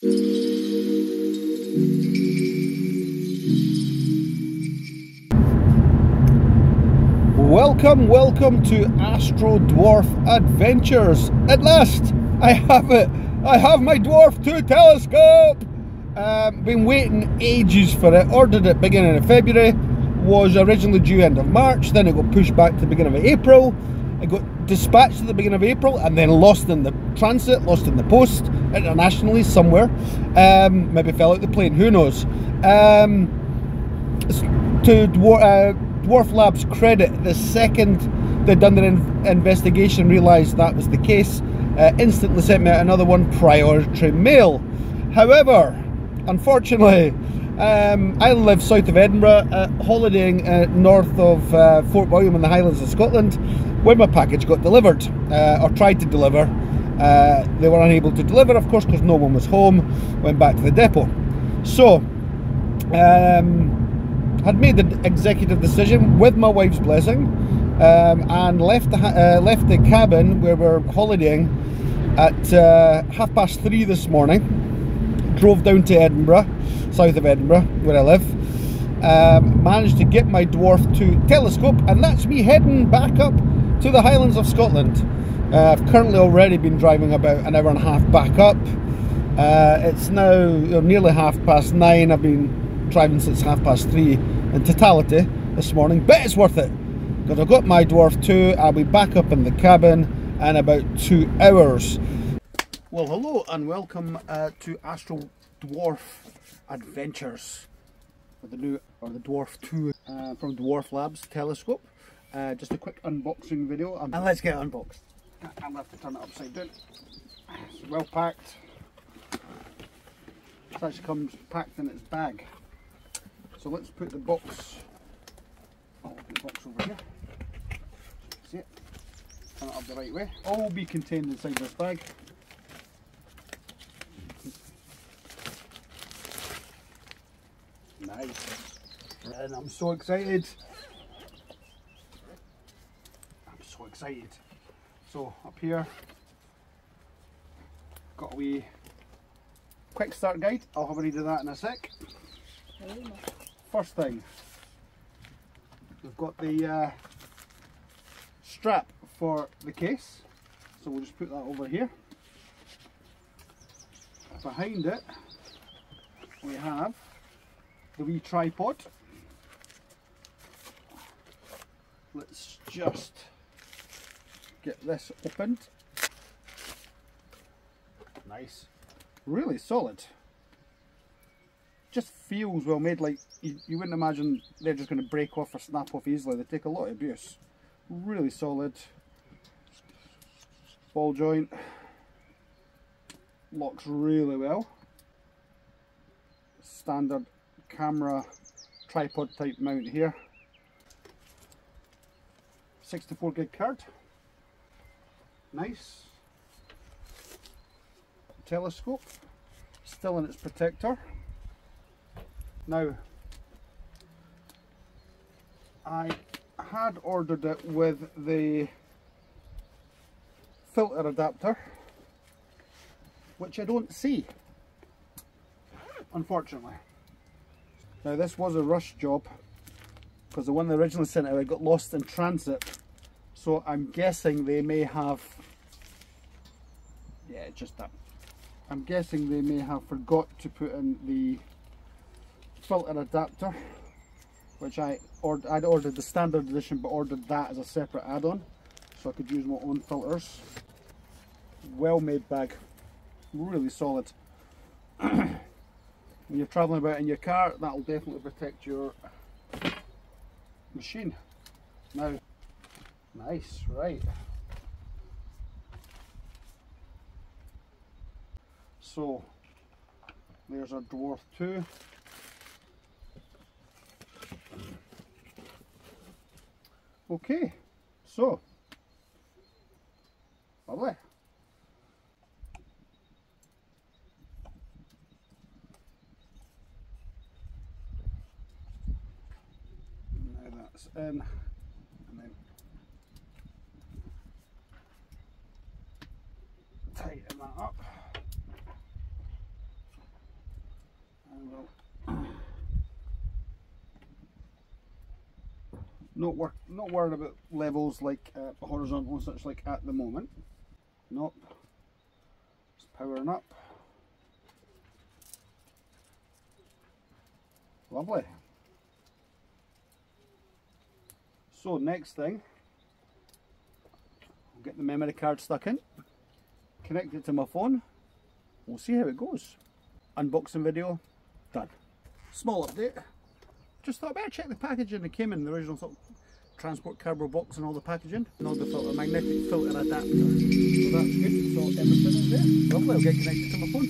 Welcome, welcome to Astro Dwarf Adventures. At last, I have it. I have my Dwarf 2 telescope. Um, been waiting ages for it. Ordered it beginning of February. Was originally due end of March. Then it got pushed back to the beginning of April. It got dispatched at the beginning of April and then lost in the transit, lost in the post internationally somewhere. Um, maybe fell out the plane. Who knows? Um, to Dwarf. Uh, Dwarf Labs credit, the second they'd done their in investigation, realised that was the case, uh, instantly sent me another one, priority mail. However, unfortunately, um, I live south of Edinburgh, uh, holidaying uh, north of uh, Fort William in the Highlands of Scotland, when my package got delivered, uh, or tried to deliver. Uh, they were unable to deliver, of course, because no one was home, went back to the depot. So, um, had made the executive decision with my wife's blessing um, and left the, uh, left the cabin where we're holidaying at uh, half past three this morning. Drove down to Edinburgh, south of Edinburgh, where I live. Um, managed to get my Dwarf 2 telescope, and that's me heading back up to the Highlands of Scotland. Uh, I've currently already been driving about an hour and a half back up. Uh, it's now nearly half past nine. I've been driving since half past three in totality this morning, but it's worth it because I've got my Dwarf 2. I'll be back up in the cabin in about two hours. Well, hello and welcome uh, to Astro Dwarf Adventures the new or the Dwarf 2 uh, from Dwarf Labs telescope. Uh, just a quick unboxing video and let's get unboxed. I'll have to turn it upside down. It's well packed. It actually comes packed in its bag. So let's put the box, oh, the box over here. See it? Turn it up the right way. All will be contained inside this bag. Nice. And I'm so excited. I'm so excited. So up here, got a wee quick start guide. I'll have a read of that in a sec. First thing, we've got the uh, strap for the case. So we'll just put that over here. Behind it, we have the wee tripod. Let's just get this opened. Nice. Really solid. Just feels well made like you, you wouldn't imagine they're just going to break off or snap off easily. They take a lot of abuse. Really solid. Ball joint. Locks really well. Standard camera tripod type mount here. 64 gig card nice telescope still in its protector now, I had ordered it with the filter adapter, which I don't see, unfortunately. Now this was a rush job, because the one they originally sent out got lost in transit, so I'm guessing they may have, yeah, just that. I'm guessing they may have forgot to put in the filter adapter which I or I'd ordered the standard edition but ordered that as a separate add-on. So I could use my own filters. Well made bag. Really solid. When you're traveling about in your car that'll definitely protect your machine. Now nice right so there's our dwarf 2 Okay, so, lovely. Now that's in, and then that up. And we'll not work not worried about levels like uh, horizontal and such like at the moment. Nope. Just powering up. Lovely. So next thing, we'll get the memory card stuck in connect it to my phone, we'll see how it goes. Unboxing video, done. Small update, just thought I better check the packaging. It came in the original sort of transport cardboard box and all the packaging, and all the filter, magnetic filter adapter. So that's good, so everything is there. Lovely, I'll get connected to my phone.